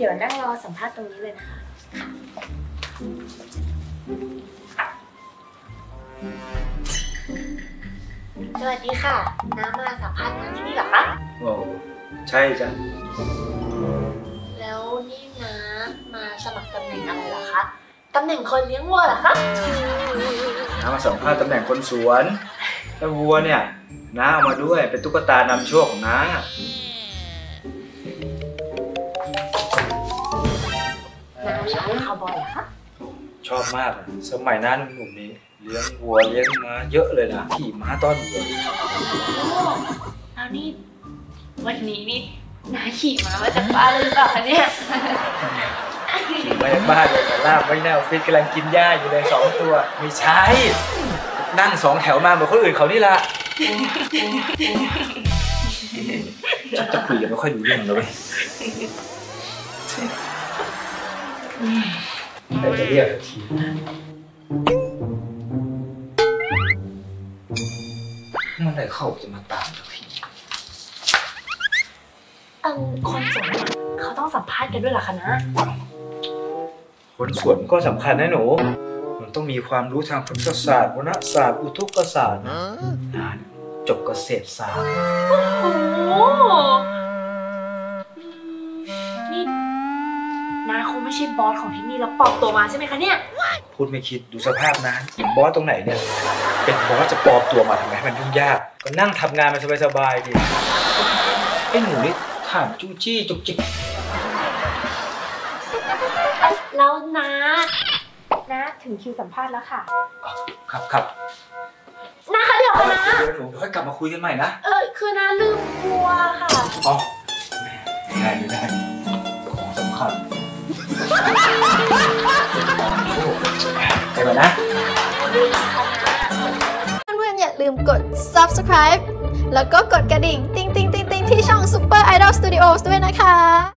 เดี๋ยวนั่งรอสัมภาษณ์ตรงนี้เลยนะคะ สวัสดีค่ะ น้ามาสัมภาษณ์งานที่นี่เหรอคะ โอ้ใช่จ้ะ แล้วนี่น้ามาสมัครตำแหน่งอะไรเหรอคะ ตำแหน่งคนเลี้ยงวัวเหรอคะ น้ามาสัมภาษณ์ตำแหน่งคนสวน แล้ววัวเนี่ย น้าเอามาด้วยเป็นตุ๊กตานำโชคของน้า ชอบคาวบอยเหรอคะชอบมากอะสมัยหน้าหนุ่มๆนี้ เลี้ยงวัวเลี้ยงม้าเยอะเลยนะขี่ม้าต้อนวัวแล้วนี่วันนี้นี่น้าขี่ม้ามาจากบ้านเลยหรือเปล่าคะเนี่ยขี่มาจากบ้านเลยแต่ลากไว้หน้าออฟฟิศกำลังกินหญ้าอยู่เลยสองตัว ไม่ใช่ นั่งสองแถวมาเหมือนคนอื่นเขานี่ละจะจะคุยกันไม่ค่อยรู้เรื่องเลย แต่จะเรียกอีกทีเมื่อไหร่เขาจะมาตามสักทีเออคนสวนเนี่ยเขาต้องสัมภาษณ์กันด้วยเหรอคะนะ คนสวนก็สำคัญนะหนู มันต้องมีความรู้ทางพุทธศาสตร์วรรณศาสตร์ อุทุกศาสตร์นะอ่านจบเกษตรศาสตร์ โอ้โห ช่บอสของที่นี่แล้วปลอมตัวมาใช่ไหมคะเนี่ย พูดไม่คิดดูสภาพนะบอสตรงไหนเนี่ย เป็นบอสจะปลอมตัวมาทำไมให้มันยุ่งยาก ก็นั่งทำงานมันสบายๆดิไอ้หนูนี่ถามจู้จี้จุกจิกแล้วนะนะถึงคิวสัมภาษณ์แล้วค่ะ ครับครับนะคะเดี๋ยวค่ะนะเดี๋ยวหนูค่อยกลับมาคุยกันใหม่นะ เออคือนะลืมกลัวค่ะ อ๋อไม่ได้ไม่ได้ของสำคัญ วนะเพื่อนๆอย่าลืมกด subscribe แล้วก็กดกระดิ่ง ติ๊งติ๊งติ๊งติ๊งที่ช่อง Super Idol Studios ด้วยนะคะ